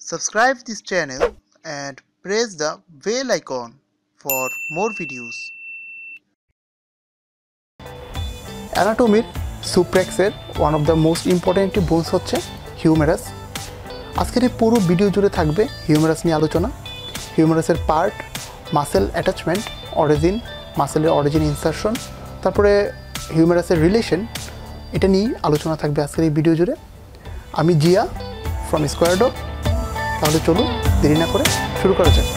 Subscribe this channel and press the bell icon for more videos. অ্যানাটমির সুপ্রেক্সের one of the most important একটি bones হচ্ছে humerus আজকের এই পুরো ভিডিও জুড়ে থাকবে হিউমেরাস নিয়ে আলোচনা। হিউমেরাসের পার্ট মাসেল অ্যাটাচমেন্ট অরিজিন মাসেলের অরিজিন ইনসারশন তারপরে হিউমেরাসের রিলেশন এটা নিয়েই আলোচনা থাকবে আজকের এই ভিডিও জুড়ে। আমি জিয়া ফ্রম স্কোয়ারডো তাহলে চলুন দেরি না করে শুরু করা যাক।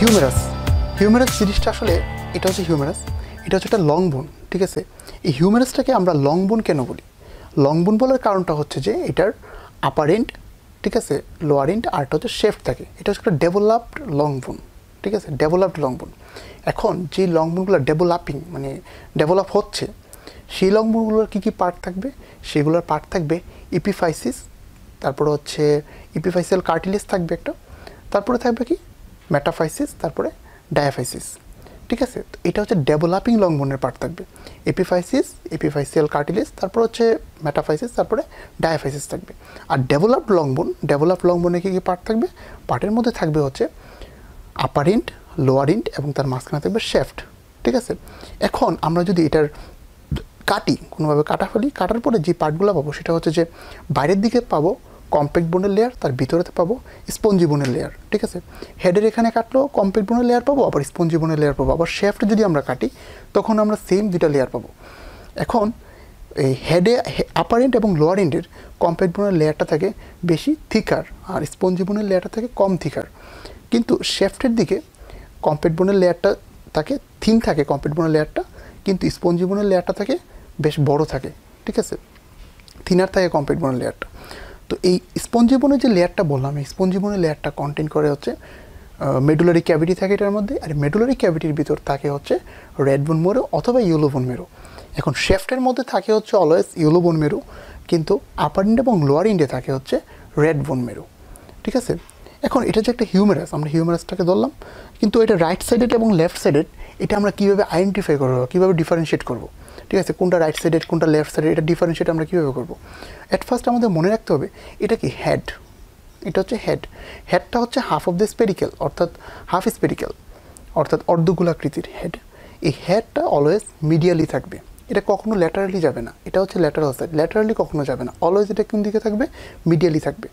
হিউমেরাস হিউমেরাস জিনিসটা আসলে এটা হচ্ছে হিউমেরাস এটা হচ্ছে একটা লং বোন ঠিক আছে? এই হিউমেরাসটাকে আমরা লং বোন কেন বলি? লং বোন বলার কারণটা হচ্ছে যে এটার আপার এন্ড ঠিক আছে লোয়ার এন্ড আরটা হচ্ছে শেফট থাকে। এটা হচ্ছে একটা ডেভেলপড লং বোন ঠিক আছে? ডেভেলপড লং বোন এখন যে লং বোনগুলো ডেভেলপিং মানে ডেভেলপ হচ্ছে, সেই লং বোনগুলোর কী কী পার্ট থাকবে? সেগুলোর পার্ট থাকবে ইপিফাইসিস তারপরে হচ্ছে ইপিফাইসিয়াল কার্টিলেজ থাকবে একটা, তারপরে থাকবে কি? মেটাফাইসিস তারপরে ডায়াফাইসিস ঠিক আছে? এটা হচ্ছে ডেভেলপিং লং বোনের পার্ট থাকবে। এপিফাইসিস, এপিফাইসিয়াল কার্টিলেজ, তারপর হচ্ছে ম্যাটাফাইসিস তারপরে ডায়াফাইসিস থাকবে। আর developed long bone developed long বোনে কী কী পার্ট থাকবে? পার্টের মধ্যে থাকবে হচ্ছে আপার ইন্ট লোয়ার ইন্ট এবং তার মাঝখানে থাকবে শেফট ঠিক আছে? এখন আমরা যদি এটার কাটি, কোনোভাবে কাটা ফেলি, কাটার পরে যে পার্টগুলো পাবো, সেটা হচ্ছে যে বাইরের দিকে পাবো কম্প্যাক্ট বোনের লেয়ার তার ভিতরেতে পাবো স্পঞ্জি বোনের লেয়ার ঠিক আছে? হেডের এখানে কাটলেও কম্প্যাক্ট বোনের লেয়ার পাবো, আবার স্পঞ্জি বোনের লেয়ার পাবো, আবার শেফট যদি আমরা কাটি, তখন আমরা সেম দুটা লেয়ার পাবো। এখন এই হেডে আপার এন্ড এবং লোয়ার এন্ডের কম্প্যাক্ট বোনের লেয়ারটা থাকে বেশি থিকার আর স্পঞ্জি বোনের লেয়ারটা থাকে কম থিকার কিন্তু শেফটের দিকে কম্প্যাক্ট বোনের লেয়ারটা থাকে থিন থাকে কম্প্যাক্ট বোনের লেয়ারটা কিন্তু স্পঞ্জি বোনের লেয়ারটা থাকে বেশ বড় থাকে, ঠিক আছে? থিনার থাকে কম্প্যাক্ট বোনের লেয়ারটা তো এই স্পঞ্জিবনের যে লেয়ারটা বললাম, এই স্পঞ্জিবনের লেয়ারটা কন্টেন করে হচ্ছে মেডুলারি ক্যাভিটি থাকে এটার মধ্যে, আর মেডুলারি ক্যাভিটির ভিতর থাকে হচ্ছে রেড বোন মেরু অথবা ইয়েলো বোন মেরু এখন শেফটের মধ্যে থাকে হচ্ছে অলওয়েজ ইয়েলো বোন মেরু কিন্তু আপার ইন্ডে এবং লোয়ার ইন্ডে থাকে হচ্ছে রেড বোন মেরু ঠিক আছে? এখন এটা যে একটা হিউমেরাস আমরা হিউমেরাসটাকে ধরলাম, কিন্তু এটা রাইট সাইডেড এবং লেফট সাইডেড এটা আমরা কীভাবে আইডেন্টিফাই করব, কীভাবে ডিফারেন্সিয়েট করব? ঠিক আছে, কোনটা রাইট সাইডেড কোনটা লেফট সাইডেড এটা ডিফারেন্সিয়েট আমরা কীভাবে করব? অ্যাট ফার্স্ট আমাদের মনে রাখতে হবে, এটা কি হেড এটা হচ্ছে হেড হেডটা হচ্ছে হাফ অফ দ্য স্পেরিক্যাল অর্থাৎ হাফ স্পেরিক্যাল অর্থাৎ অর্ধগোলাকৃতির হেড এই হেডটা অলওয়েজ মিডিয়ালি থাকবে। এটা কখনো ল্যাটারালি যাবে না, এটা হচ্ছে ল্যাটারাল সাইড ল্যাটারালি কখনো যাবে না অলওয়েজ এটা কোন দিকে থাকবে? মিডিয়ালি থাকবে।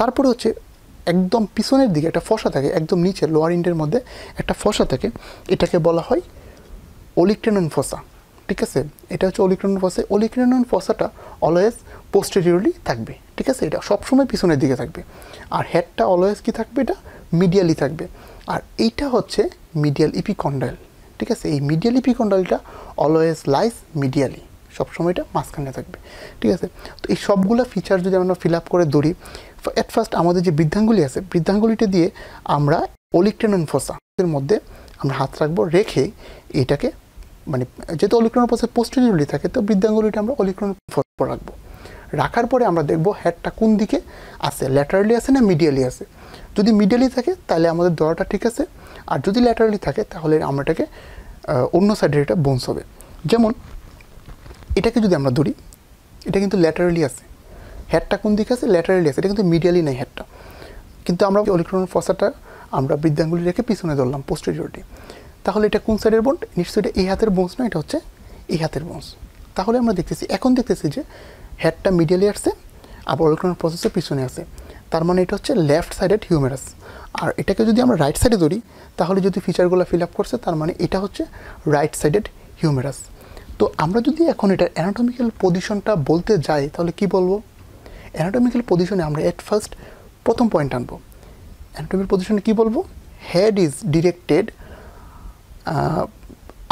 তারপরে হচ্ছে একদম পিছনের দিকে একটা ফসা থাকে, একদম নিচে লোয়ার ইন্ডের মধ্যে একটা ফসা থাকে, এটাকে বলা হয় অলিক্টেনন ফসা ঠিক আছে? এটা হচ্ছে অলিক্রেনন ফসা অলিক্রেনন ফসাটা অলওয়েজ পোস্টেরিয়রলি থাকবে। ঠিক আছে? এটা সবসময় পিছনের দিকে থাকবে। আর হেডটা অলওয়েজ কি থাকবে? এটা মিডিয়ালি থাকবে। আর এইটা হচ্ছে মিডিয়াল ইপিকন্ডাল ঠিক আছে? এই মিডিয়াল ইপিকন্ডালটা অলওয়েজ লাইস মিডিয়ালি সবসময় এটা মাঝখানে থাকবে। ঠিক আছে? তো এই সবগুলো ফিচার যদি আমরা ফিল আপ করে ধরি অ্যাট ফার্স্ট আমাদের যে বৃদ্ধাঙ্গুলি আছে, বৃদ্ধাঙ্গুলিটা দিয়ে আমরা অলিক্টেনন ফসা এর মধ্যে আমরা হাত রাখব, রেখে এটাকে মানে যেহেতু অলিক্রন পথে পোস্টেরিয়রলি থাকে, তো বৃদ্ধাঙ্গুলিটা আমরা অলিক্রন ফসফর রাখব। রাখার পরে আমরা দেখব হেডটা কোন দিকে আছে ল্যাটারালি আছে না মিডিয়ালি আছে? যদি মিডিয়ালি থাকে, তাহলে আমাদের দড়াটা ঠিক আছে। আর যদি ল্যাটারালি থাকে, তাহলে আমরা এটাকে অন্য সাইডের এটা বোনস হবে। যেমন, এটাকে যদি আমরা ধরি, এটা কিন্তু ল্যাটারালি আছে। হেডটা কোন দিকে আছে? ল্যাটারালি আছে। এটা কিন্তু মিডিয়ালি নেই হেডটা কিন্তু আমরা অলিক্রন ফসাটা আমরা বৃদ্ধাঙ্গুলি রেখে পিছনে ধরলাম পোস্টেরিয়রটি তাহলে এটা কোন সাইডের বোন নিশ্চয়ই এটা এই হাতের বোনস না, এটা হচ্ছে এই হাতের বোনস তাহলে আমরা দেখতেছি, এখন দেখতেছি যে হেডটা মিডিয়ালি আসছে, আবার ওরিকোনাল প্রসেসের পিছনে আছে তার মানে এটা হচ্ছে লেফট সাইডেড হিউমেরাস আর এটাকে যদি আমরা রাইট সাইডে ধরি, তাহলে যদি ফিচারগুলো ফিল আপ করছে, তার মানে এটা হচ্ছে রাইট সাইডেড হিউমেরাস তো আমরা যদি এখন এটা অ্যানাটমিক্যাল পজিশনটা বলতে যাই, তাহলে কি বলব? অ্যানাটমিক্যাল পজিশনে আমরা এট ফার্স্ট প্রথম পয়েন্ট আনব। অ্যানাটমিক্যাল পজিশনে কী বলব? Head is directed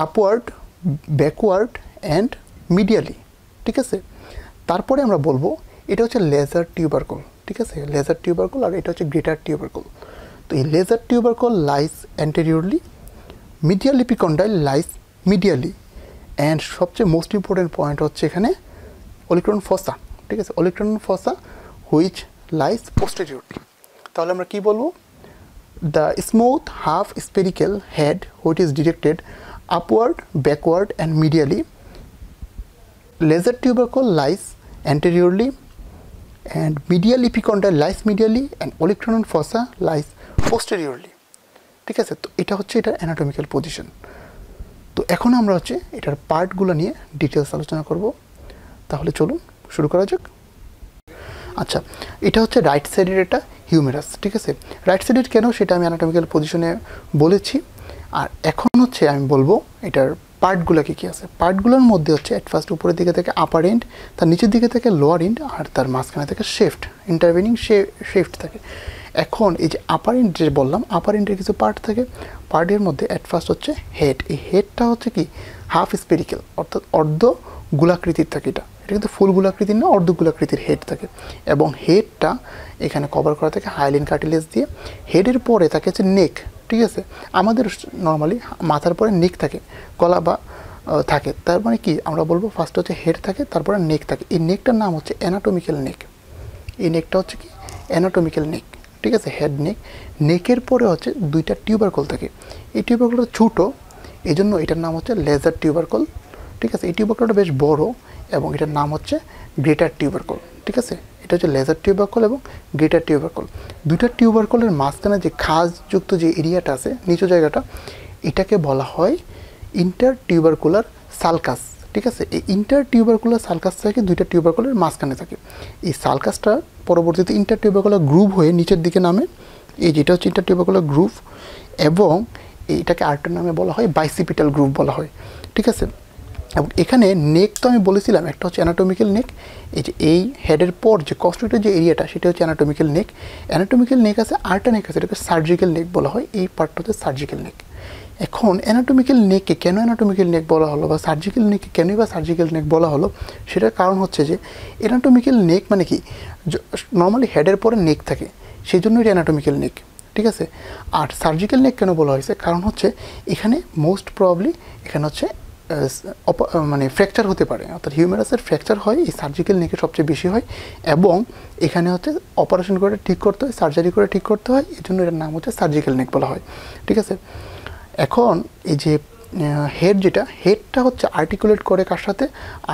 upward backward and medially ঠিক আছে? তারপরে আমরা বলব এটা হচ্ছে লেজার টিউবারকল ঠিক আছে? লেজার টিউবারকল আর এটা হচ্ছে গ্রেটার টিউবারকল তো এই lesser tubercle lies anteriorly medial epicondyle lies medially and সবচেয়ে মোস্ট ইম্পর্টেন্ট পয়েন্ট হচ্ছে এখানে অলিক্রন ফসা ঠিক আছে? Olecranon fossa which lies posteriorly তাহলে আমরা কি বলব? The smooth half spherical head which is directed upward backward and medially laser tubercle lies anteriorly and medial epicondyle lies medially and olecranon fossa lies posteriorly ঠিক আছে তো এটা হচ্ছে এটার অ্যানাটমিক্যাল পজিশন তো এখন আমরা হচ্ছে এটার পার্টগুলো নিয়ে ডিটেলস আলোচনা করব তাহলে চলুন শুরু করা যাক আচ্ছা এটা হচ্ছে রাইট সাইডের এটা হিউমেরাস ঠিক আছে? রাইট সাইডের কেন সেটা আমি অ্যানাটমিক্যাল পজিশনে বলেছি? আর এখন হচ্ছে আমি বলব এটার পার্টগুলো কী কী আছে? পার্টগুলোর মধ্যে হচ্ছে অ্যাট ফার্স্ট উপরের দিকে থেকে আপার এন্ড তার নিচের দিকে থেকে লোয়ার এন্ড আর তার মাঝখানে থেকে শেফট ইন্টারভেনিং শেফট থাকে। এখন এই যে আপার এন্ড যে বললাম আপার এন্ডের কিছু পার্ট থাকে। পার্টের মধ্যে অ্যাট ফার্স্ট হচ্ছে হেড এই হেডটা হচ্ছে কি? হাফ স্পেরিক্যাল অর্থাৎ অর্ধ গোলাকৃতির থাকে এটা। এটা কিন্তু ফুল গোলাকৃতির না অর্ধ গোলাকৃতির হেড থাকে। এবং হেডটা এখানে কভার করা থাকে হাইলিন কার্টিলেজ দিয়ে। হেডের পরে থাকে হচ্ছে নেক ঠিক আছে? আমাদের নর্মালি মাথার পরে নেক থাকে, গলা বা থাকে। তার মানে কি? আমরা বলব ফার্স্ট হচ্ছে হেড থাকে, তারপরে নেক থাকে। এই নেকটার নাম হচ্ছে অ্যানাটমিক্যাল নেক এই নেকটা হচ্ছে কি? অ্যানাটমিক্যাল নেক ঠিক আছে? হেড নেক নেকের পরে হচ্ছে দুইটা টিউবারকল থাকে। এই টিউবারকলটা ছোটো এই জন্য এটার নাম হচ্ছে লেজার টিউবারকল ঠিক আছে? এই টিউবারকলটা বেশ বড়। এবং এটার নাম হচ্ছে গ্রেটার টিউবারকল, ঠিক আছে? এটা হচ্ছে লেজার টিউবারকল এবং গ্রেটার টিউবারকল। দুইটা টিউবারকলের মাঝখানে যে খাসযুক্ত যে এরিয়াটা আছে, নিচু জায়গাটা, এটাকে বলা হয় ইন্টার টিউবারকুলার সালকাস, ঠিক আছে? এই ইন্টার টিউবারকুলার সালকাস থাকে দুইটা টিউবারকুলার মাঝখানে থাকে। এই সালকাসটা পরবর্তীতে ইন্টার টিউবারকুলার গ্রুপ হয়ে নিচের দিকে নামে। এই যেটা হচ্ছে ইন্টার টিউবারকুলার গ্রুপ এবং এইটাকে আরেকটা নামে বলা হয় বাইসিপিটাল গ্রুপ বলা হয়, ঠিক আছে? এবং এখানে নেক তো আমি বলেছিলাম, একটা হচ্ছে অ্যানাটমিক্যাল নেক এই যে এই হেডের পর যে কস্ট্রিটের যে এরিয়াটা সেটা হচ্ছে অ্যানাটমিক্যাল নেক অ্যানাটমিক্যাল নেক আছে আরেকটা নেক আছে, এটাকে সার্জিক্যাল নেক বলা হয়, এই পার্টটা হচ্ছে সার্জিক্যাল নেক এখন অ্যানাটমিক্যাল নেককে কেন অ্যানাটমিক্যাল নেক বলা হলো, বা সার্জিক্যাল নেককে কেনই বা সার্জিক্যাল নেক বলা হলো, সেটার কারণ হচ্ছে যে অ্যানাটমিক্যাল নেক মানে কি? নর্মালি হেডের পরে নেক থাকে সেই জন্য এটা অ্যানাটমিক্যাল নেক ঠিক আছে? আর সার্জিক্যাল নেক কেন বলা হয়েছে? কারণ হচ্ছে এখানে মোস্ট প্রবলি এখানে হচ্ছে মানে ফ্র্যাকচার হতে পারে। অর্থাৎ হিউমেরাসের ফ্র্যাকচার হয়, এই সার্জিক্যাল নেকে সবচেয়ে বেশি হয় এবং এখানে হচ্ছে অপারেশন করে ঠিক করতে হয় সার্জারি করে ঠিক করতে হয় এই জন্য এটার নাম হচ্ছে সার্জিক্যাল নেক বলা হয়। ঠিক আছে? এখন এই যে হেড যেটা হেডটা হচ্ছে আর্টিকুলেট করে কার সাথে?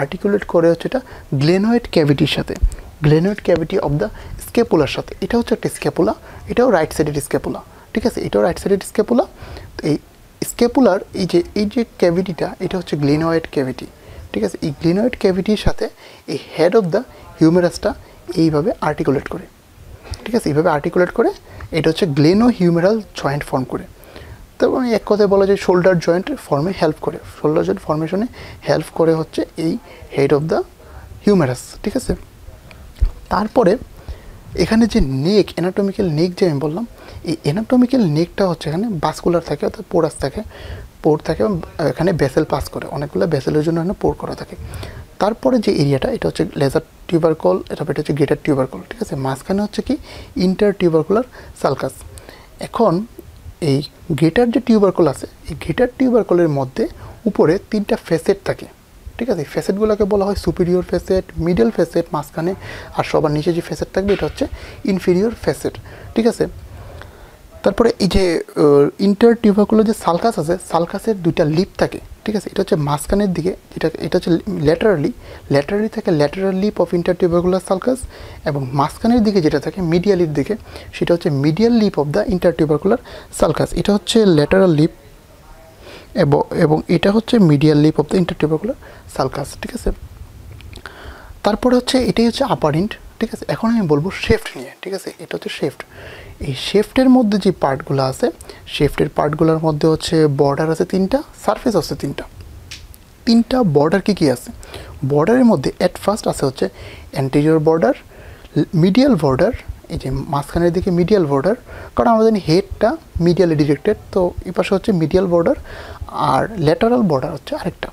আর্টিকুলেট করে হচ্ছে এটা গ্লেনোয়েড ক্যাভিটির সাথে। গ্লেনোয়েড ক্যাভিটি অফ দ্য স্কেপুলার সাথে। এটা হচ্ছে একটা স্কেপুলা এটাও রাইট সাইডের স্কেপুলা ঠিক আছে? এটাও রাইট সাইডের স্কেপুলা তো এই স্কেপুলার, এই যে এই যে ক্যাভিটিটা, এটা হচ্ছে গ্লিনয়েড ক্যাভিটি, ঠিক আছে? এই গ্লিনয়েড ক্যাভিটির সাথে এই হেড অফ দ্য হিউমেরাসটা এইভাবে আর্টিকুলেট করে, ঠিক আছে? এইভাবে আর্টিকুলেট করে, এটা হচ্ছে গ্লেনো হিউমেরাল জয়েন্ট ফর্ম করে তারপর এক কথায় বলা যায় শোল্ডার জয়েন্ট ফর্মে হেল্প করে। শোল্ডার জয়েন্ট ফর্মেশনে হেল্প করে হচ্ছে এই হেড অফ দ্য হিউমেরাস ঠিক আছে? তারপরে এখানে যে নেক অ্যানাটমিক্যাল নেক যে আমি বললাম, এই অ্যানাটমিক্যাল নেকটা হচ্ছে এখানে বাসকুলার থাকে, অর্থাৎ পোরাস থাকে। পোর থাকে, এখানে বেসেল পাস করে। অনেকগুলো বেসেলের জন্য এখানে পোর করা থাকে। তারপরে যে এরিয়াটা এটা হচ্ছে লেজার টিউবারকল এটা এটা হচ্ছে গ্রেটার টিউবারকল ঠিক আছে? মাঝখানে হচ্ছে কি? ইন্টার টিউবারকুলার সালকাস এখন এই গ্রেটার যে টিউবারকল আছে, এই গ্রেটার টিউবারকলের মধ্যে উপরে তিনটা ফেসেট থাকে। ঠিক আছে ফেসেটগুলোকে বলা হয় সুপিরিয়র ফেসেট মিডল ফেসেট মাঝখানে, আর সবার নিচে যে ফেসেট থাকবে এটা হচ্ছে ইনফিরিয়র ফেসেট ঠিক আছে? তারপরে এই যে ইন্টার টিউবারকুলার যে সালকাস আছে সালকাসের দুইটা লিপ থাকে, ঠিক আছে? এটা হচ্ছে মাঝখানের দিকে এটা এটা হচ্ছে ল্যাটারালি ল্যাটারালি থাকে lateral lip of intertubercular sulcus এবং মাঝখানের দিকে যেটা থাকে মিডিয়ালির দিকে, সেটা হচ্ছে medial lip of the intertubercular sulcus এটা হচ্ছে ল্যাটারাল লিপ এবং এটা হচ্ছে মিডিয়াল লিপ অফ দ্য ইন্টারটিউবারগুলো সালকাস ঠিক আছে? তারপরে হচ্ছে এটাই হচ্ছে আপার ইন্ট ঠিক আছে? এখন আমি বলব শেফট নিয়ে, ঠিক আছে? এটা হচ্ছে শেফট এই শেফটের মধ্যে যে পার্টগুলো আছে শেফটের পার্টগুলোর মধ্যে হচ্ছে বর্ডার আছে তিনটা সারফেস আছে তিনটা। তিনটা বর্ডার কী কী আছে? বর্ডারের মধ্যে অ্যাট ফার্স্ট আছে হচ্ছে অ্যান্টেরিয়র বর্ডার মিডিয়াল বর্ডার এই যে মাঝখানের দিকে মিডিয়াল বর্ডার কারণ জানি হেডটা মিডিয়ালে ডিরেক্টেড তো এই পাশে হচ্ছে মিডিয়াল বর্ডার আর ল্যাটারাল বর্ডার হচ্ছে আরেকটা।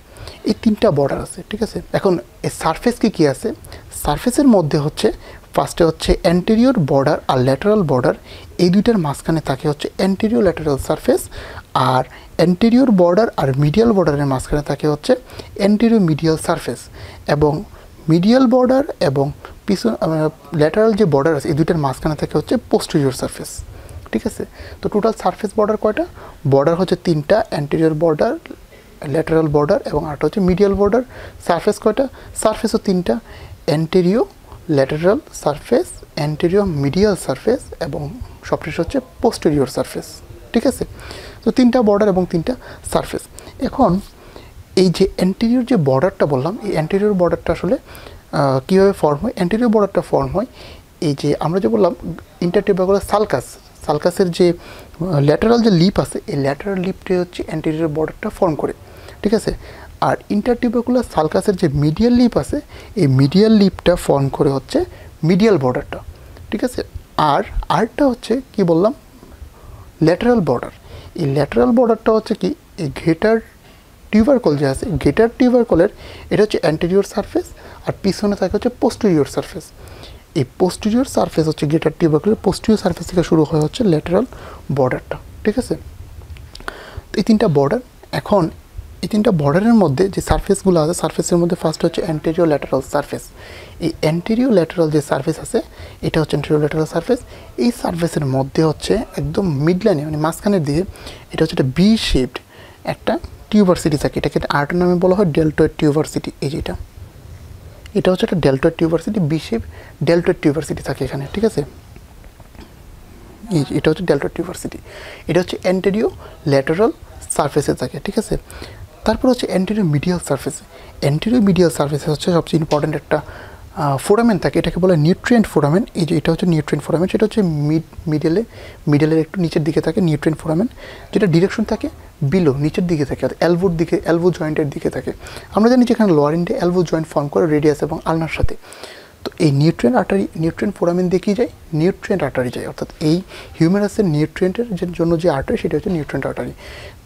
এই তিনটা বর্ডার আছে, ঠিক আছে? এখন এই সারফেস কি কী আছে? সারফেসের মধ্যে হচ্ছে ফার্স্টে হচ্ছে অ্যান্টেরিয়র বর্ডার আর ল্যাটারাল বর্ডার এই দুইটার মাঝখানে থাকে হচ্ছে অ্যান্টেরিয়র ল্যাটারাল সারফেস আর অ্যান্টেরিয়র বর্ডার আর মিডিয়াল বর্ডারের মাঝখানে থাকে হচ্ছে অ্যান্টেরিয়র মিডিয়াল সারফেস এবং মিডিয়াল বর্ডার এবং পিছন ল্যাটারাল যে বর্ডার আছে, এই দুইটার মাঝখানে থাকে হচ্ছে পোস্টেরিয়র সারফেস ঠিক আছে? তো টোটাল সারফেস বর্ডার কয়টা? বর্ডার হচ্ছে তিনটা অ্যান্টেরিয়র বর্ডার ল্যাটারাল বর্ডার এবং আরটা হচ্ছে মিডিয়াল বর্ডার সারফেস কয়টা? সারফেসও তিনটা anterior lateral surface anterior medial surface এবং সবশেষ হচ্ছে পোস্টেরিয়র সারফেস ঠিক আছে? তো তিনটা বর্ডার এবং তিনটা সারফেস এখন এই যে অ্যান্টেরিয়র যে বর্ডারটা বললাম, এই অ্যান্টেরিয়র বর্ডারটা আসলে কীভাবে ফর্ম হয়? অ্যান্টেরিয়র বর্ডারটা ফর্ম হয় এই যে আমরা যে বললাম ইন্টারটেবাগুলার সালকাস সালকাসের যে ল্যাটারাল যে লিপ আছে, এই ল্যাটারাল লিপটি হচ্ছে অ্যান্টেরিয়র বর্ডারটা ফর্ম করে, ঠিক আছে? আর ইন্টারটিবাকুলার সালকাসের যে মিডিয়াল লিপ আছে, এই মিডিয়াল লিপটা ফর্ম করে হচ্ছে মিডিয়াল বর্ডারটা ঠিক আছে? আর আরটা হচ্ছে, কি বললাম? ল্যাটারাল বর্ডার এই ল্যাটারাল বর্ডারটা হচ্ছে কি, এই ঘেটার টিউবারকল যে আছে, ঘেটার টিউবারকলের এটা হচ্ছে অ্যান্টেরিয়র সারফেস আর পিছনে থাকে হচ্ছে পোস্টেরিয়র সারফেস এই পোস্টেরিয়র সারফেস হচ্ছে গেটার টিউবারকলের পোস্টেরিয়র সারফেস থেকে শুরু হয় হচ্ছে ল্যাটারাল বর্ডারটা ঠিক আছে? তো এই তিনটা বর্ডার এখন এই তিনটা বর্ডারের মধ্যে যে সারফেসগুলো আছে সারফেসের মধ্যে ফার্স্ট হচ্ছে অ্যান্টেরিও ল্যাটারাল সারফেস এই অ্যান্টেরিও ল্যাটারাল যে সারফেস আছে, এটা হচ্ছে অ্যান্টেরিও ল্যাটারাল সারফেস এই সারফেসের মধ্যে হচ্ছে একদম মিডলাইনে মানে মাঝখানের দিকে, এটা হচ্ছে একটা বি শেপড একটা টিউভার্সিটি থাকে, এটাকে আর্টের নামে বলা হয় ডেল্টয়েড টিউভার্সিটি এই যেটা এটা হচ্ছে একটা ডেল্টা টিউভার্সিটি বিশেপ ডেল্টা টিউভার্সিটি থাকে এখানে, ঠিক আছে? এটা হচ্ছে ডেল্টা টিউভার্সিটি এটা হচ্ছে অ্যান্টেরিও ল্যাটারাল সারফেসে থাকে, ঠিক আছে? তারপর হচ্ছে অ্যান্টেরিও মিডিয়াল সারফেসে অ্যান্টেরিও মিডিয়াল সারফেসে হচ্ছে সবচেয়ে ইম্পর্ট্যান্ট একটা ফোরামেন থাকে, এটাকে বলে নিউট্রিয়েন্ট ফোরামেন এই যে এটা হচ্ছে নিউট্রিয়েন্ট ফোরামেন সেটা হচ্ছে মিড মিডলে মিডলের একটু নিচের দিকে থাকে নিউট্রিয়েন্ট ফোরামেন যেটা ডিরেকশন থাকে বিলো নিচের দিকে থাকে, অর্থাৎ এলভোর দিকে এলভো জয়েন্টের দিকে থাকে। আমরা জানি যে এখানে লোয়ার ইন্ডে এলভো জয়েন্ট ফর্ম করে রেডিয়াস এবং আলনার সাথে। তো এই নিউট্রিয়েন্ট আর্টারি নিউট্রিয়েন্ট ফোরামেন কী যায়? নিউট্রিয়েন্ট আর্টারি যায়। অর্থাৎ এই হিউম্যানাসের নিউট্রিয়েন্টের জন্য যে আর্টারি সেটা হচ্ছে নিউট্রিয়েন্ট আর্টারি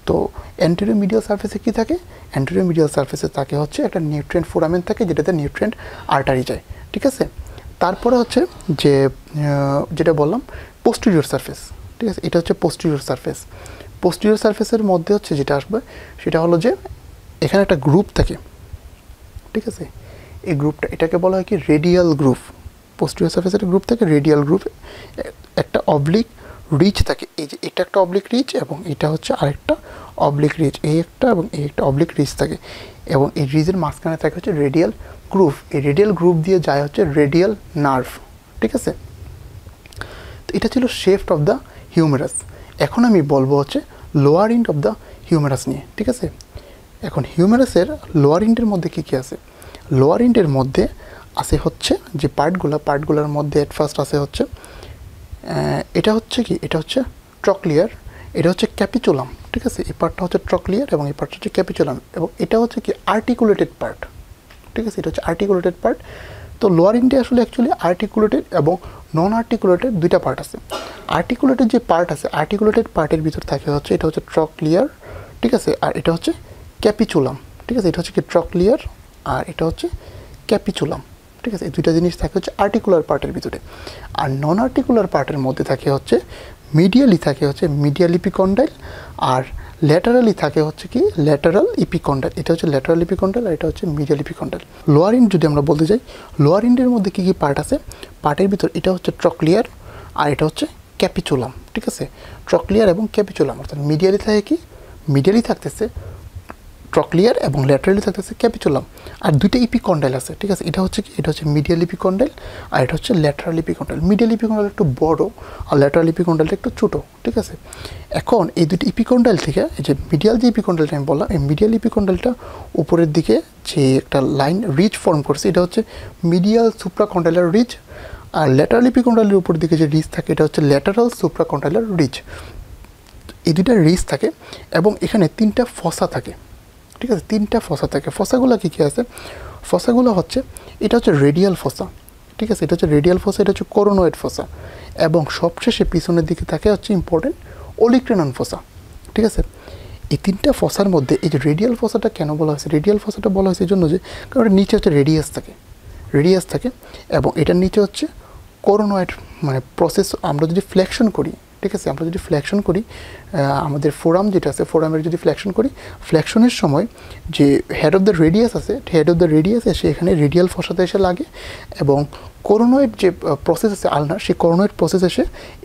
তো অ্যান্টেরিও মিডিয়াল সার্ফেসে কী থাকে? অ্যান্টেরিও মিডিয়াল সার্ফেসে থাকে হচ্ছে একটা নিউট্রেন্ট ফোরামেন থাকে, যেটাতে নিউট্রেন্ট আর্টারি যায়, ঠিক আছে? তারপরে হচ্ছে যে যেটা বললাম পোস্টেরিয়র সার্ফেস ঠিক আছে? এটা হচ্ছে পোস্টেরিয়র সার্ফেস পোস্টেরিয়র সার্ফেসের মধ্যে হচ্ছে যেটা আসবে, সেটা হলো যে, এখানে একটা গ্রুপ থাকে, ঠিক আছে? এই গ্রুপটা এটাকে বলা হয় কি রেডিয়াল গ্রুপ পোস্টিরিয়র সার্ফেসের গ্রুপ থাকে রেডিয়াল গ্রুপ একটা অবলিক রিচ থাকে, এই যে এটা একটা অবলিক রিচ এবং এটা হচ্ছে আরেকটা অবলিক রিচ এই একটা এবং এই একটা অবলিক রিচ থাকে এবং এই রিজের মাঝখানে থাকে হচ্ছে রেডিয়াল গ্রুপ এই রেডিয়াল গ্রুপ দিয়ে যায় হচ্ছে রেডিয়াল নার্ভ ঠিক আছে? তো এটা ছিল শেফট অফ দ্য হিউমেরাস এখন আমি বলব হচ্ছে lower end of the humerus নিয়ে, ঠিক আছে? এখন হিউমেরাসের লোয়ার ইন্ডের মধ্যে কী কী আছে? লোয়ার ইন্ডের মধ্যে আছে হচ্ছে যে পার্টগুলো পার্টগুলোর মধ্যে এট ফার্স্ট আছে হচ্ছে এটা হচ্ছে কি? এটা হচ্ছে ট্রকলিয়ার এটা হচ্ছে ক্যাপিচুলাম, ঠিক আছে? এই পার্টটা হচ্ছে ট্রকলিয়ার এবং এই পার্টটা হচ্ছে ক্যাপিচুলাম এবং এটা হচ্ছে কি? আর্টিকুলেটেড পার্ট ঠিক আছে? এটা হচ্ছে আর্টিকুলেটেড পার্ট তো লোয়ার ইন্ডে আসলে অ্যাকচুয়ালি আর্টিকুলেটেড এবং নন আর্টিকুলেটেড দুইটা পার্ট আছে। আর্টিকুলেটেড যে পার্ট আছে আর্টিকুলেটেড পার্টের ভিতর থাকে হচ্ছে, এটা হচ্ছে ট্রকলিয়ার ঠিক আছে? আর এটা হচ্ছে ক্যাপিচুলাম, ঠিক আছে? এটা হচ্ছে কি ট্রকলিয়ার আর এটা হচ্ছে ক্যাপিচুলাম। ঠিক আছে, এই দুইটা জিনিস থাকে হচ্ছে আর্টিকুলার পার্টের ভিতরে। আর নন আর্টিকুলার পার্টের মধ্যে থাকে হচ্ছে মিডিয়ালি থাকে হচ্ছে মিডিয়াল ইপিকন্ডাইল আর ল্যাটারালি থাকে হচ্ছে কি ল্যাটারাল ইপিকন্ডাইল এটা হচ্ছে ল্যাটারাল ইপিকন্ডাইল আর এটা হচ্ছে মিডিয়াল ইপিকন্ডাইল লোয়ার ইন্ড যদি আমরা বলতে যাই লোয়ার ইন্ডের মধ্যে কী কী পার্ট আছে? পার্টের ভিতর এটা হচ্ছে ট্রকলিয়ার আর এটা হচ্ছে ক্যাপিচুলাম ঠিক আছে? ট্রকলিয়ার এবং ক্যাপিচুলাম অর্থাৎ মিডিয়ালি থাকে কি? মিডিয়ালি থাকতেছে ট্রকলিয়ার এবং ল্যাটারালি থাকতেছে ক্যাপিচুলাম। আর দুইটা ইপিকন্ডাইল আছে, ঠিক আছে? এটা হচ্ছে কি? এটা হচ্ছে মিডিয়াল ইপিকন্ডাইল আর এটা হচ্ছে ল্যাটারাল ইপিকন্ডাইল মিডিয়াল ইপিকন্ডাইল একটু বড় আর ল্যাটারাল ইপিকন্ডাইলটা একটু ছোটো, ঠিক আছে? এখন এই দুটি ইপিকন্ডাইল থেকে, এই যে মিডিয়াল যে ইপিকন্ডাইলটা আমি বললাম, এই মিডিয়াল ইপিকন্ডাইলটা উপরের দিকে যে একটা লাইন রিচ ফর্ম করছে, এটা হচ্ছে মিডিয়াল সুপ্রাকন্ডাইলার রিচ আর ল্যাটারাল ইপিকন্ডাইলের উপর দিকে যে রিচ থাকে, এটা হচ্ছে ল্যাটারাল সুপ্রাকন্ডাইলার রিচ। এই দুইটা রিচ থাকে এবং এখানে তিনটা ফসা থাকে। ঠিক আছে, তিনটা ফসা থাকে। ফসাগুলো কী কী আছে? ফসাগুলো হচ্ছে, এটা হচ্ছে রেডিয়াল ফসা। ঠিক আছে, এটা হচ্ছে রেডিয়াল ফসা, এটা হচ্ছে করোনোয়েড ফসা। এবং সবশেষে পিছনের দিকে থাকে হচ্ছে ইম্পর্টেন্ট ওলিক্রেনন ফসা। ঠিক আছে? এই তিনটা ফসার মধ্যে এই যে রেডিয়াল ফসাটা কেন বলা হয়েছে? রেডিয়াল ফসাটা বলা হয়েছে এই জন্য যে, কারণ নিচে হচ্ছে রেডিয়াস থাকে। রেডিয়াস থাকে এবং এটার নিচে হচ্ছে করোনয়েড মানে প্রসেস আমরা যদি ফ্লেকশন করি ঠিক আছে, আমরা যদি ফ্ল্যাকশন করি আমাদের ফোরাম যেটা আছে ফোরামের যদি ফ্ল্যাকশন করি ফ্ল্যাকশনের সময় যে হেড অফ দ্য রেডিয়াস আছে হেড অফ দ্য রেডিয়াস এসে এখানে রেডিয়াল ফসাতে এসে লাগে এবং করোনয়েড যে প্রসেস আছে আলনার সেই করোনয়েড প্রসেস এসে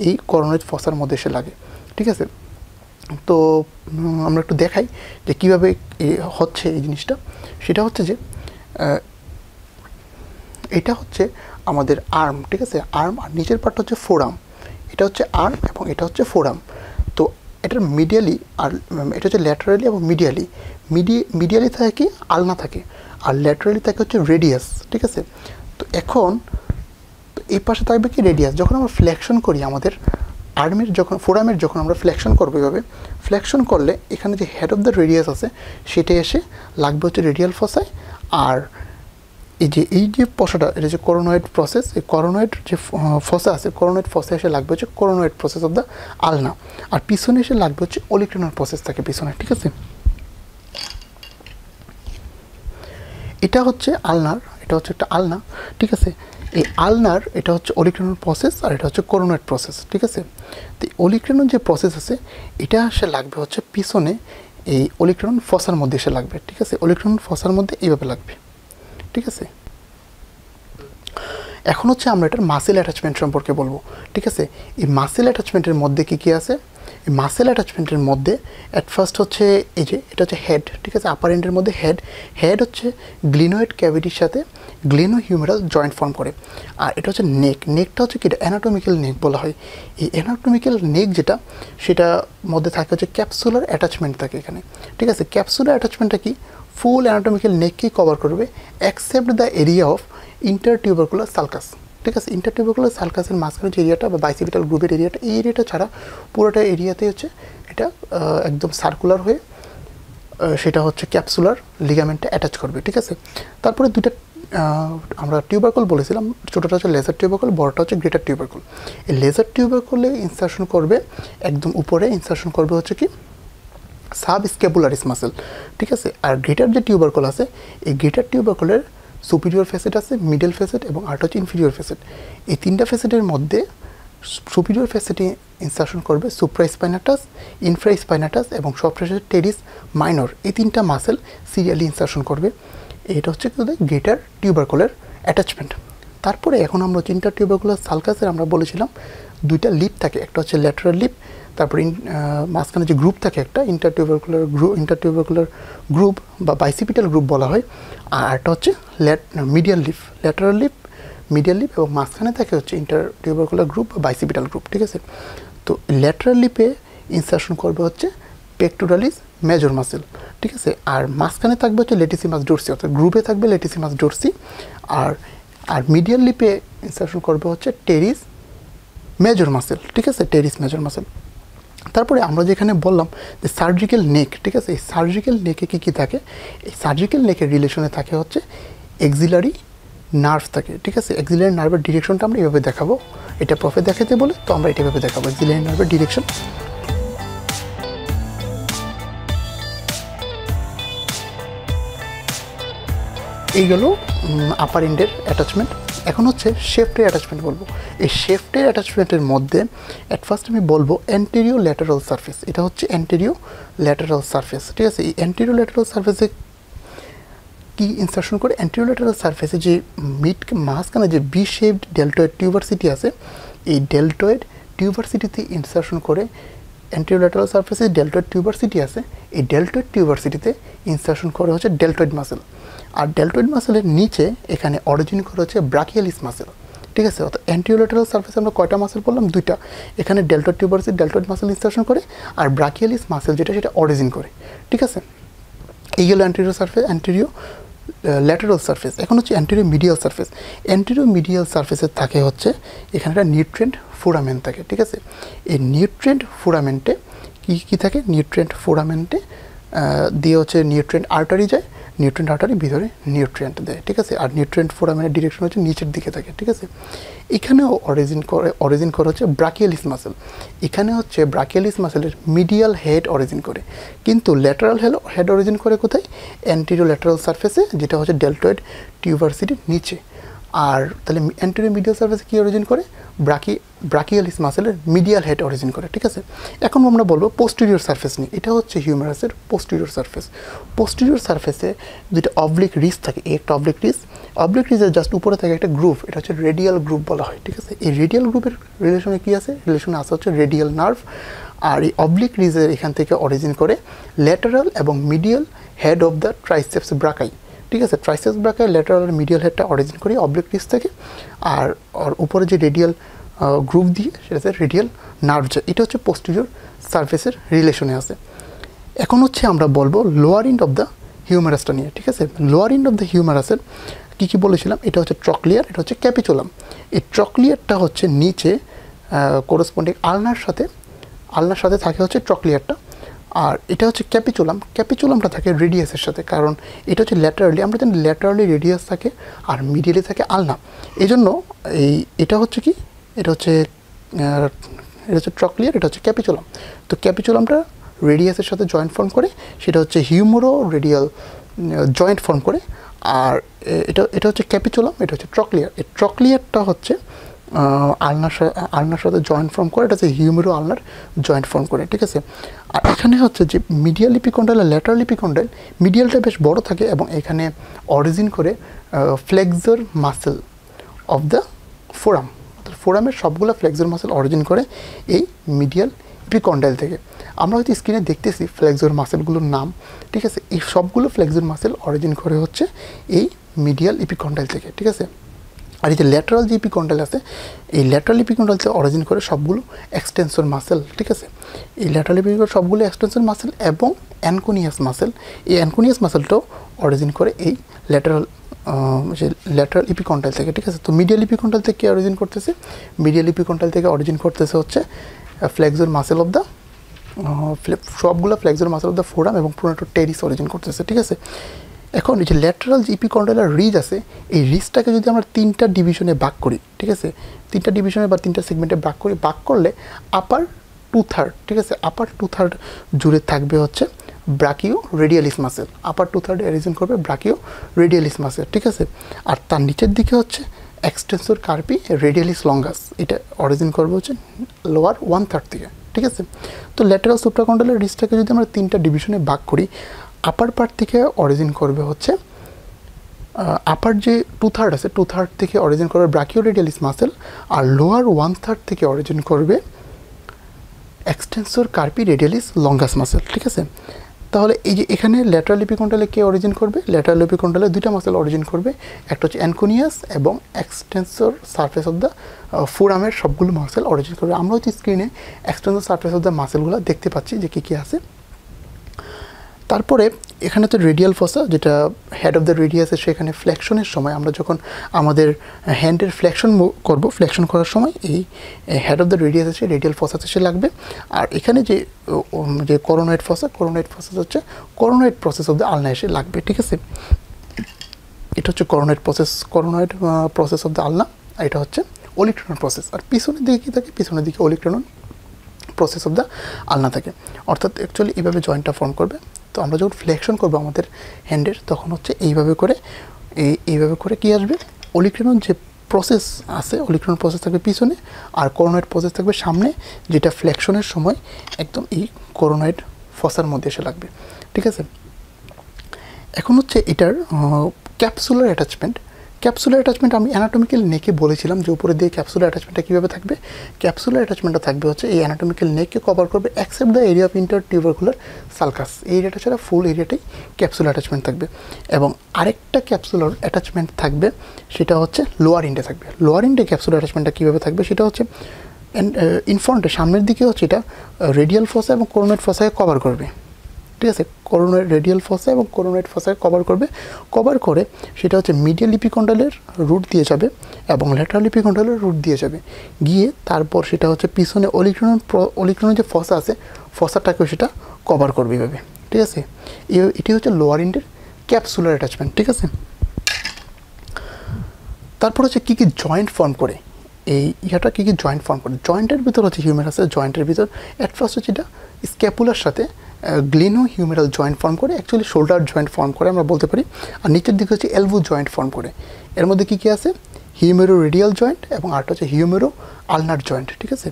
এই করোনয়েড ফসার মধ্যে এসে লাগে, ঠিক আছে? তো আমরা একটু দেখাই যে কীভাবে হচ্ছে এই জিনিসটা। সেটা হচ্ছে যে এটা হচ্ছে আমাদের আর্ম ঠিক আছে? আর্ম আর নিচের পার্টটা হচ্ছে ফোরাম এটা হচ্ছে আর্ম এবং এটা হচ্ছে ফোরাম। তো এটার মিডিয়ালি আর এটা হচ্ছে ল্যাটারালি এবং মিডিয়ালি। মিডি, মিডিয়ালি থাকে কি? আলনা থাকে। আর ল্যাটারালি থাকে হচ্ছে রেডিয়াস, ঠিক আছে? তো এখন এই পাশে থাকবে কি রেডিয়াস? যখন আমরা ফ্লেকশন করি আমাদের আর্মের যখন, ফোরামের যখন আমরা ফ্লেকশন করব এভাবে ফ্লেকশন করলে এখানে যে হেড অফ দ্য রেডিয়াস আছে, সেটা এসে লাগবে হচ্ছে রেডিয়াল ফসায় আর এই যে এই যে পশাটা, এটা যে করোনয়েড প্রসেস এই করোনয়েড যে ফসা আছে করোনয়েড ফসা এসে লাগবে হচ্ছে coronoid process of the ulna আর পিছনে এসে লাগবে হচ্ছে অলিক্রেনার প্রসেস থাকে পিছনে, ঠিক আছে? এটা হচ্ছে আলনার এটা হচ্ছে একটা আলনা ঠিক আছে? এই আলনার এটা হচ্ছে অলিক্রেনন প্রসেস আর এটা হচ্ছে করোনাইট প্রসেস ঠিক আছে? তো অলিক্রেনন যে প্রসেস আছে, এটা সে লাগবে হচ্ছে পিছনে, এই অলিক্রেনন ফসার মধ্যে এসে লাগবে, ঠিক আছে? অলিক্রেনন ফসার মধ্যে এইভাবে লাগবে। ঠিক আছে? এখন হচ্ছে আমরা এটার মাসেল অ্যাটাচমেন্ট সম্পর্কে বলব, ঠিক আছে? এই মাসেল অ্যাটাচমেন্টের মধ্যে কি কি আছে? মাসেল অ্যাটাচমেন্টের মধ্যে অ্যাট ফার্স্ট হচ্ছে এই যে, এটা হচ্ছে হেড ঠিক আছে? আপার এন্ডের মধ্যে হেড হেড হচ্ছে গ্লিনোয়েড ক্যাভিটির সাথে গ্লিনো হিউমেরাল জয়েন্ট ফর্ম করে। আর এটা হচ্ছে নেক নেকটা হচ্ছে কি অ্যানাটমিক্যাল নেক বলা হয়। এই অ্যানাটমিক্যাল নেক যেটা, সেটা মধ্যে থাকে হচ্ছে ক্যাপসুলার অ্যাটাচমেন্ট থাকে এখানে। ঠিক আছে? ক্যাপসুলার অ্যাটাচমেন্টটা কি? ফুল অ্যানাটমিক্যাল নেককেই কভার করবে? Except the area of intertubercular sulcus ঠিক আছে ইন্টারটিউবারকুলার সালকাসের মাঝখানে যে এরিয়াটা বা বাইসিপিটাল গ্রুপের এরিয়াটা এই এরিয়াটা ছাড়া পুরোটা এরিয়াতে হচ্ছে এটা একদম সার্কুলার হয়ে সেটা হচ্ছে ক্যাপসুলার লিগামেন্টে অ্যাটাচ করবে, ঠিক আছে? তারপরে দুটা আমরা টিউবারকল বলেছিলাম, ছোটোটা হচ্ছে লেজার টিউবারকল বড়টা হচ্ছে গ্রেটার টিউবারকল এই লেজার টিউবারকলে ইনসার্শন করবে, একদম উপরে ইনসার্শন করবে হচ্ছে কি সাব স্ক্যাপুলারিস মাসেল ঠিক আছে? আর গ্রেটার যে টিউবারকল আছে, এই গ্রেটার টিউবারকলের সুপিরিয়র ফেসেট আছে মিডল ফেসেট এবং আর্ট হচ্ছে ইনফিরিয়র ফেসেট এই তিনটা ফেসেটের মধ্যে সুপিরিয়র ফেসেটে ইনসার্শন করবে সুপ্রাইসপাইনাটাস ইনফ্রাই স্পাইনাটাস এবং সবশেষে টেরিস মাইনর এই তিনটা মাসেল সিরিয়ালি ইনসার্শন করবে। এটা হচ্ছে গ্রেটার টিউবারকলের অ্যাটাচমেন্ট তারপরে এখন আমরা তিনটা টিউবারকুলার সালকাসের আমরা বলেছিলাম, দুইটা লিপ থাকে, একটা হচ্ছে ল্যাটারাল লিপ তারপরে মাঝখানে যে গ্রুপ থাকে একটা ইন্টারটিউবারকুলার গ্রুপ ইন্টারটিউবারকুলার গ্রুপ বা বাইসিপিটাল গ্রুপ বলা হয়, আর একটা হচ্ছে lat medial lip lateral lip medial lip এবং মাঝখানে থাকে হচ্ছে ইন্টারটিউবারকুলার গ্রুপ বা বাইসিপিটাল গ্রুপ ঠিক আছে? তো ল্যাটারাল লিপে ইনসার্শন করবে হচ্ছে পেক্টোরালিস মেজর মাসেল ঠিক আছে? আর মাঝখানে থাকবে হচ্ছে লেটিসিমাস ডোরসি অর্থাৎ গ্রুপে থাকবে লেটিসিমাস ডোরসি আর আর মিডিয়াল লিপে ইনসার্শন করবে হচ্ছে টেরিস মেজর মাসেল ঠিক আছে? টেরিস মেজর মাসেল তারপরে আমরা যেখানে বললাম যে সার্জিক্যাল নেক ঠিক আছে? এই সার্জিক্যাল নেকে কী কী থাকে? এই সার্জিক্যাল নেকের রিলেশনে থাকে হচ্ছে এক্সিলারি নার্ভ থাকে, ঠিক আছে? এক্সিলারি নার্ভের ডিরেকশনটা আমরা এভাবে দেখাবো। এটা প্রফে দেখাতে বলে, তো আমরা এটা এভাবে দেখাবো। এক্সিলারি নার্ভের ডিরেকশন এই গেল আপার এন্ডের অ্যাটাচমেন্ট এখন হচ্ছে শেফটের অ্যাটাচমেন্ট বলব। এই শেফটের অ্যাটাচমেন্টের মধ্যে অ্যাট ফার্স্ট আমি বলব অ্যান্টেরিও ল্যাটারাল সার্ফেস এটা হচ্ছে অ্যান্টেরিও ল্যাটারাল সার্ফেস ঠিক আছে? এই অ্যান্টেরিও ল্যাটারাল সারফেসে কি ইনসার্শন করে? অ্যান্টিওলেটারাল সারফেসে যে মিড মাঝখানে যে বি শেপড ডেল্টয়েড টিউভার্সিটি আছে, এই ডেল্টয়েড টিউভার্সিটিতে ইনসার্শন করে অ্যান্টিওলেটারাল সারফেসে ডেল্টয়েড টিউবারসিটি আছে, এই ডেল্টয়েড টিউবারসিটিতে ইনসার্শন করে হচ্ছে ডেল্টয়েড মাসেল আর ডেল্টয়েড মাসেলের নিচে এখানে অরিজিন করে হচ্ছে ব্রাকিয়ালিস মাসেল ঠিক আছে? অর্থাৎ অ্যান্টিওলেটারাল সারফেসে আমরা কয়টা মাসেল বললাম দুইটা। এখানে deltoid tuberosity deltoid muscle insertion করে আর ব্রাকিয়ালিস মাসেল যেটা, সেটা অরিজিন করে। ঠিক আছে? এই গেল anterior surface anterior lateral surface এখন হচ্ছে anterior medial surface anterior medial সারফেসের থাকে হচ্ছে এখানে একটা নিউট্রেন্ট ফোরামেন্ট থাকে। ঠিক আছে? এই নিউট্রেন্ট ফোরামেন্টে কী কী থাকে? নিউট্রেন্ট ফোরামেন্টে দিয়ে হচ্ছে নিউট্রেন্ট আর্টারি যায়। নিউট্রেন্ট আর্টারি ভিতরে নিউট্রিয়েন্ট দেয়, ঠিক আছে? আর নিউট্রিয়েন্ট ফোরামের ডিরেকশন হচ্ছে নিচের দিকে থাকে, ঠিক আছে? এখানেও অরিজিন করে অরিজিন করে হচ্ছে ব্রাকিয়ালিস মাসেল এখানে হচ্ছে ব্রাকিয়ালিস মাসেলের মিডিয়াল হেড অরিজিন করে। কিন্তু ল্যাটারাল হেড হেড অরিজিন করে কোথায়? অ্যান্টিরো ল্যাটারাল সারফেসে যেটা হচ্ছে ডেলটয়েড টিউভার্সিটির নিচে। আর তাহলে অ্যান্টেরিয়র মিডিয়াল সার্ফেসে কী অরিজিন করে? ব্রাকি ব্রাকিয়ালিস মাসেলের মিডিয়াল হেড অরিজিন করে, ঠিক আছে? এখন আমরা বলব পোস্টেরিয়র সার্ফেস নিয়ে। এটা হচ্ছে হিউমারাসের পোস্টেরিয়র সার্ফেস পোস্টেরিয়র সার্ফেসে দুইটা অবলিক রিস থাকে, এই একটা অবলিক রিস অবলিক রিসের জাস্ট উপরে থাকে একটা গ্রুপ এটা হচ্ছে রেডিয়াল গ্রুপ বলা হয়, ঠিক আছে? এই রেডিয়াল গ্রুপের রিলেশনে কী আছে? রিলেশনে আছে হচ্ছে রেডিয়াল নার্ভ আর এই অবলিক রিজের এখান থেকে অরিজিন করে ল্যাটারাল এবং medial head of the triceps brachii ঠিক আছে ট্রাইসেস ব্রাকাই ল্যাটারাল আর মিডিয়াল হেডটা অরিজিন করি অবলিক রিজ থেকে। আর ওর উপরে যে রেডিয়াল গ্রুপ দিয়ে, সেটা হচ্ছে রেডিয়াল নার্ভ এটা হচ্ছে পোস্টিরিয়র সার্ফেসের রিলেশনে আছে। এখন হচ্ছে আমরা বলব লোয়ার ইন্ড অফ দ্য হিউমারাসটা নিয়ে, ঠিক আছে? লোয়ার ইন্ড অফ দ্য হিউমারাসের কী কী বলেছিলাম? এটা হচ্ছে ট্রকলিয়ার এটা হচ্ছে ক্যাপিচুলাম এই ট্রকলিয়ারটা হচ্ছে নিচে কোরসপন্ডিং আলনার সাথে আলনার সাথে থাকে হচ্ছে ট্রকলিয়ারটা আর এটা হচ্ছে ক্যাপিচুলাম। ক্যাপিচুলামটা থাকে রেডিয়াসের সাথে, কারণ এটা হচ্ছে ল্যাটারালি আমরা জানি ল্যাটারালি রেডিয়াস থাকে আর মিডিয়ালি থাকে আলনা এই জন্য এই, এটা হচ্ছে কি? এটা হচ্ছে এটা হচ্ছে ট্রকলিয়ার এটা হচ্ছে ক্যাপিচুলাম তো ক্যাপিচুলামটা রেডিয়াসের সাথে জয়েন্ট ফর্ম করে, সেটা হচ্ছে হিউমোরো রেডিয়াল জয়েন্ট ফর্ম করে। আর এটা এটা হচ্ছে ক্যাপিচুলাম এটা হচ্ছে ট্রকলিয়ার এই ট্রকলিয়ারটা হচ্ছে আলনার আলনার সাথে জয়েন্ট ফর্ম করে, এটা হচ্ছে হিউমেরো আলনার জয়েন্ট ফর্ম করে, ঠিক আছে? আর এখানে হচ্ছে যে মিডিয়াল লিপিকন্ডাল আর ল্যাটারাল লিপিকন্ডাল মিডিয়ালটা বেশ বড় থাকে এবং এখানে অরিজিন করে flexor muscle of the forearm ফোরামের সবগুলো ফ্লেক্সর মাসেল অরিজিন করে এই মিডিয়াল ইপিকন্ডাইল থেকে। আমরা হয়তো স্ক্রিনে দেখতেছি ফ্লেক্সর মাসেলগুলোর নাম, ঠিক আছে? এই সবগুলো ফ্লেক্সর মাসেল অরিজিন করে হচ্ছে এই মিডিয়াল ইপিকন্ডাইল থেকে, ঠিক আছে? আর এই যে ল্যাটারাল যে ইপিকন্ডাল আছে, এই ল্যাটারাল ইপিকন্ডাল থেকে অরিজিন করে সবগুলো এক্সটেনসর মাসেল ঠিক আছে? এই ল্যাটারাল ইপিকন্ডাল সবগুলো এক্সটেনসর মাসেল এবং অ্যানকোনিয়াস মাসেল এই অ্যানকোনিয়াস মাসেলটাও অরিজিন করে এই ল্যাটারাল যে ল্যাটারাল ইপিকন্টাল থেকে, ঠিক আছে? তো মিডিয়াল ইপিকন্টাল থেকে অরিজিন করতেছে? মিডিয়াল ইপিকন্টাল থেকে অরিজিন করতেছে হচ্ছে ফ্লেক্সর মাসেল অফ দ্য সবগুলো flexor muscle of the forearm এবং পুরোটা টেরিস অরিজিন করতেছে, ঠিক আছে? এখন এই যে ল্যাটারাল যে ইপিকন্ডালার রিজ আছে, এই রিজটাকে যদি আমরা তিনটা ডিভিশনে ভাগ করি, ঠিক আছে? তিনটা ডিভিশনে বা তিনটা সেগমেন্টে ভাগ করি, ভাগ করলে আপার টু থার্ড ঠিক আছে? আপার টু থার্ড জুড়ে থাকবে হচ্ছে brachioradialis muscle upper two third origin করবে ব্রাকিও রেডিয়ালিস মাসেল ঠিক আছে? আর তার নিচের দিকে হচ্ছে এক্সটেন্সর কার্পি রেডিয়ালিস লঙ্গাস এটা অরিজিন করবে হচ্ছে লোয়ার ওয়ান থার্ড থেকে, ঠিক আছে? তো ল্যাটারাল সুপ্রাকন্ডালের রিসটাকে যদি আমরা তিনটা ডিভিশনে ভাগ করি আপার পার্ট থেকে অরিজিন করবে হচ্ছে আপার যে টু থার্ড আছে টু থার্ড থেকে অরিজিন করবে ব্রাকিও রেডিয়ালিস মাসেল আর লোয়ার ওয়ান থার্ড থেকে অরিজিন করবে extensor carpi radialis longus muscle ঠিক আছে? তাহলে এই যে এখানে ল্যাটারাল লিপিকন্ডালে কে অরিজিন করবে? ল্যাটারাল লিপিকন্ডালে দুইটা মাসেল অরিজিন করবে, একটা হচ্ছে অ্যানকোনিয়াস এবং এক্সটেন্সর সারফেস অফ দ্য ফোরামের সবগুলো মাসেল অরিজিন করবে। আমরা হচ্ছে স্ক্রিনে এক্সটেন্সর সারফেস অফ দ্য মাসেলগুলো দেখতে পাচ্ছি যে কী কী আছে। তারপরে এখানে তো রেডিয়াল ফসা যেটা হেড অফ দ্য রেডিয়াসে সেখানে ফ্লেকশনের সময় আমরা যখন আমাদের হ্যান্ডের ফ্লেকশন করব ফ্লেকশন করার সময় এই হেড অফ দ্য রেডিয়াস আছে রেডিয়াল ফসাস এসে লাগবে। আর এখানে যে যে করোনাইট ফসা করোনাইট ফসাস হচ্ছে করোনাইট প্রসেস অফ দ্য আলনা এসে লাগবে, ঠিক আছে? এটা হচ্ছে coronoid process coronoid process of the ulna আর এটা হচ্ছে অলিক্ট্রন প্রসেস আর পিছনের দিকে কী থাকে? পিছনের দিকে অলিক্ট্রন প্রসেস অফ দ্য আলনা থাকে। অর্থাৎ অ্যাকচুয়ালি এইভাবে জয়েন্টটা ফর্ম করবে। তো আমরা যখন ফ্লেকশন করব আমাদের হ্যান্ডের তখন হচ্ছে এইভাবে করে, এই, এইভাবে করে কী আসবে? অলিক্রেনন যে প্রসেস আছে অলিক্রেন প্রসেস থাকবে পিছনে আর করোনয়েড প্রসেস থাকবে সামনে, যেটা ফ্লেকশনের সময় একদম এই করোনয়েড ফসার মধ্যে এসে লাগবে। ঠিক আছে? এখন হচ্ছে এটার ক্যাপসুলার অ্যাটাচমেন্ট ক্যাপসুলার অ্যাটাচমেন্ট আমি অ্যানাটমিক্যাল নেকে বলেছিলাম যে উপরে দিয়ে ক্যাপসুলার অ্যাটাচমেন্টটা কীভাবে থাকবে? ক্যাপসুলার অ্যাটাচমেন্টটা থাকবে হচ্ছে এই অ্যানাটমিক্যাল নেককে কভার করবে except the area of intertubercular sulcus এই এরিয়াটা ছাড়া ফুল এরিয়াটাই ক্যাপসুলার অ্যাটাচমেন্ট থাকবে। এবং আরেকটা ক্যাপসুলার অ্যাটাচমেন্ট থাকবে, সেটা হচ্ছে লোয়ার ইন্ডে থাকবে। লোয়ার ইন্ডে ক্যাপসুলার অ্যাটাচমেন্টটা কীভাবে থাকবে? সেটা হচ্ছে ইনফ্রন্টে সামনের দিকে হচ্ছে এটা রেডিয়াল ফসা এবং কোরোনেট ফসাকে কভার করবে। ঠিক আছে, করোনার রেডিয়াল ফসা এবং করোনাইট ফসাকে কভার করবে। কভার করে সেটা হচ্ছে মিডিয়াল লিপিকন্ডালের রুট দিয়ে যাবে এবং ল্যাটারাল লিপিকন্ডালের রুট দিয়ে যাবে। গিয়ে তারপর সেটা হচ্ছে পিছনে অলিক্রন অলিক্রনের যে ফসা আছে ফসাটাকেও সেটা কভার করবে এভাবে। ঠিক আছে? এটি হচ্ছে লোয়ার ইন্ডের ক্যাপসুলার অ্যাটাচমেন্ট ঠিক আছে? তারপর হচ্ছে কী কী জয়েন্ট ফর্ম করে? এই ইহাটা কী কী জয়েন্ট ফর্ম করে? জয়েন্টের ভিতর হচ্ছে হিউম্যারাসের জয়েন্টের ভিতর। অ্যাট ফার্স্ট হচ্ছে এটা স্ক্যাপুলার সাথে গ্লিনো হিউমেরাল জয়েন্ট ফর্ম করে অ্যাকচুয়ালি শোল্ডার জয়েন্ট ফর্ম করে আমরা বলতে পারি। আর নিচের দিকে হচ্ছে এলভো জয়েন্ট ফর্ম করে। এর মধ্যে কী কী আছে? হিউমেরো রেডিয়াল জয়েন্ট এবং আরেকটা হচ্ছে হিউমেরো আলনার জয়েন্ট ঠিক আছে?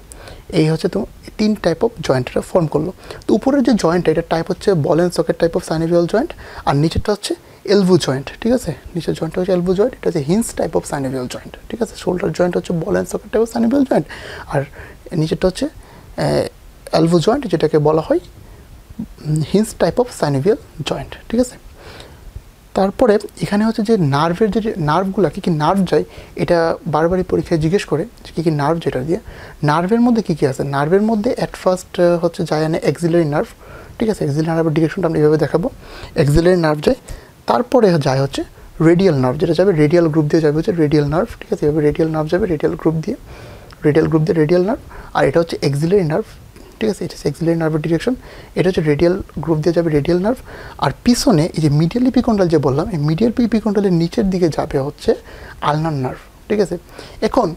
এই হচ্ছে তো তিন টাইপ অফ জয়েন্টটা ফর্ম করল। তো উপরের যে জয়েন্টটা এটা টাইপ হচ্ছে বলেন socket type of synovial joint আর নিচেরটা হচ্ছে এলভু জয়েন্ট, ঠিক আছে? নিচের জয়েন্টটা হচ্ছে এলভু জয়েন্ট, এটা হচ্ছে hinge type of synovial joint ঠিক আছে? শোল্ডার জয়েন্ট হচ্ছে ball and socket type of joint আর নিচেরটা হচ্ছে এলভু জয়েন্ট, যেটাকে বলা হয় hinge type of synovial joint ঠিক আছে? তারপরে এখানে হচ্ছে যে নার্ভের যে নার্ভগুলো কী কী নার্ভ যায়, এটা বারবারই পরীক্ষায় জিজ্ঞেস করে যে কী কী নার্ভ যেটা দিয়ে। নার্ভের মধ্যে কী কী আছে? নার্ভের মধ্যে অ্যাট ফার্স্ট হচ্ছে যায় এনে এক্সিলারি নার্ভ ঠিক আছে? এক্সিলারি নার্ভের ডিরেকশনটা আমরা এইভাবে দেখাবো। এক্সিলারি নার্ভ যায় তারপরে যায় হচ্ছে রেডিয়াল নার্ভ যেটা যাবে রেডিয়াল গ্রুপ দিয়ে যাবে হচ্ছে রেডিয়াল নার্ভ ঠিক আছে? এভাবে রেডিয়াল নার্ভ যাবে রেডিয়াল গ্রুপ দিয়ে রেডিয়াল গ্রুপ দিয়ে রেডিয়াল নার্ভ আর এটা হচ্ছে এক্সিলারি নার্ভ ঠিক আছে? এটা এক্সিলারি নার্ভের ডিরেকশন এটা হচ্ছে রেডিয়াল গ্রুপ দিয়ে যাবে রেডিয়াল নার্ভ আর পিছনে এই যে মিডিয়াল পিকন্ডাল যে বললাম, এই মিডিয়াল পিকন্ডালের নিচের দিকে যাবে হচ্ছে আলনার নার্ভ ঠিক আছে? এখন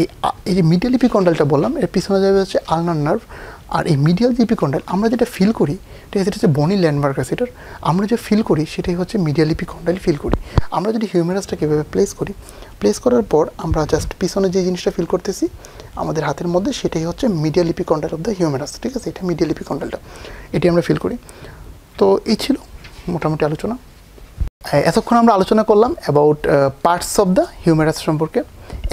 এই এই যে মিডিয়াল পিকন্ডালটা বললাম, এর পিছনে যাবে হচ্ছে আলনার নার্ভ আর এই মিডিয়াল যে পিকন্ডাল আমরা যেটা ফিল করি এটা হচ্ছে বনি ল্যান্ডমার্ক আছে এটার, আমরা যে ফিল করি, সেটাই হচ্ছে মিডিয়াল পিকন্ডাল ফিল করি। আমরা যদি হিউম্যারাসটাকে এভাবে প্লেস করি প্লেস করার পর আমরা জাস্ট পিছনে যে জিনিসটা ফিল করতেছি, আমাদের হাতের মধ্যে সেটাই হচ্ছে medial epicondyle of the humerus ঠিক আছে? এটা মিডিয়া লিপি কন্ডালটা এটি আমরা ফিল করি। তো এই ছিল মোটামুটি আলোচনা। এতক্ষণ আমরা আলোচনা করলাম about parts of the humerus সম্পর্কে।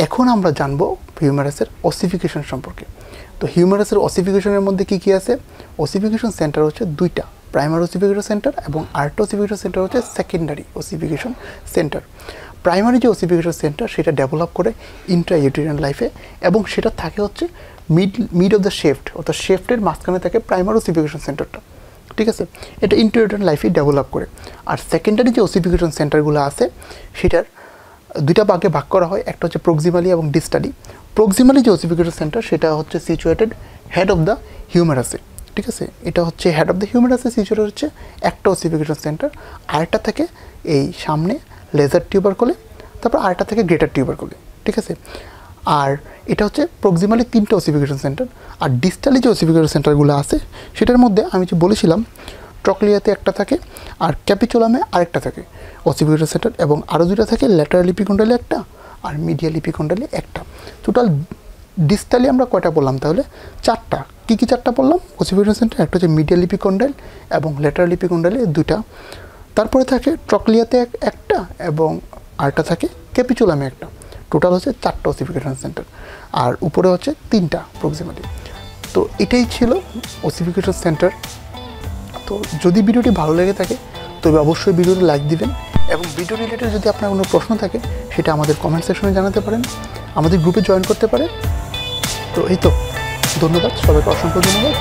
এখন আমরা জানব হিউম্যারাসের অসিফিকেশন সম্পর্কে। তো হিউম্যারাসের অসিফিকেশনের মধ্যে কী কী আছে? অসিফিকেশন সেন্টার হচ্ছে দুইটা। প্রাইমারি ওসিফিকেশন সেন্টার এবং আর্ট ওসিফিকেশন সেন্টার হচ্ছে সেকেন্ডারি ওসিফিকেশন সেন্টার প্রাইমারি যে ওসিফিকেশন সেন্টার সেটা ডেভেলপ করে ইন্ট্রা ইউটেরিয়ান লাইফে এবং সেটা থাকে হচ্ছে mid mid of the shaft অর্থাৎ শেফটের মাঝখানে থাকে প্রাইমারি ওসিফিকেশন সেন্টারটা ঠিক আছে? এটা ইন্টারনেট লাইফে ডেভেলপ করে। আর সেকেন্ডারি যে ওসিফিকেশন সেন্টারগুলো আছে, সেটার দুইটা ভাগে ভাগ করা হয়, একটা হচ্ছে প্রক্সিমালি এবং ডিস্টালি প্রক্সিমালি যে ওসিফিকেশন সেন্টার সেটা হচ্ছে সিচুয়েটেড হেড অফ দ্য হিউম্যারাসে ঠিক আছে? এটা হচ্ছে হেড অফ দ্য হিউম্যারাসে সিচুয়েটেড হচ্ছে একটা ওসিফিকেশন সেন্টার আরেকটা থেকে এই সামনে লেজার টিউবার কোলে তারপর আরেকটা থেকে গ্রেটার টিউবার কোলে ঠিক আছে? আর এটা হচ্ছে প্রক্সিমালি তিনটা ওসিফিকেশন সেন্টার আর ডিস্টালি যে ওসিফিকেশন সেন্টারগুলো আছে, সেটার মধ্যে আমি যে বলেছিলাম ট্রকলিয়াতে একটা থাকে, আর ক্যাপিচুলামে আরেকটা থাকে। ওসিফিকেশন সেন্টার এবং আরও দুটা থাকে ল্যাটারাল লিপিকন্ডালে একটা, আর মিডিয়া লিপিকন্ডালে একটা। টোটাল ডিস্টালি আমরা কয়টা বললাম তাহলে? চারটা। কী কী চারটা বললাম? ওসিফিকেশন সেন্টার একটা হচ্ছে মিডিয়া লিপিকন্ডাল এবং ল্যাটারাল লিপিকন্ডালে দুটা তারপরে থাকে ট্রকলিয়াতে একটা এবং আরেকটা থাকে ক্যাপিচুলামে একটা। টোটাল হচ্ছে চারটা ওসিফিকেশন সেন্টার আর উপরে হচ্ছে তিনটা প্রক্সিমালি তো এটাই ছিল ওসিফিকেশন সেন্টার তো যদি ভিডিওটি ভালো লেগে থাকে, তবে অবশ্যই ভিডিওটি লাইক দিবেন এবং ভিডিও রিলেটেড যদি আপনার কোনো প্রশ্ন থাকে, সেটা আমাদের কমেন্ট সেকশনে জানাতে পারেন, আমাদের গ্রুপে জয়েন করতে পারেন। তো এই তো, ধন্যবাদ, সবাইকে অসংখ্য ধন্যবাদ।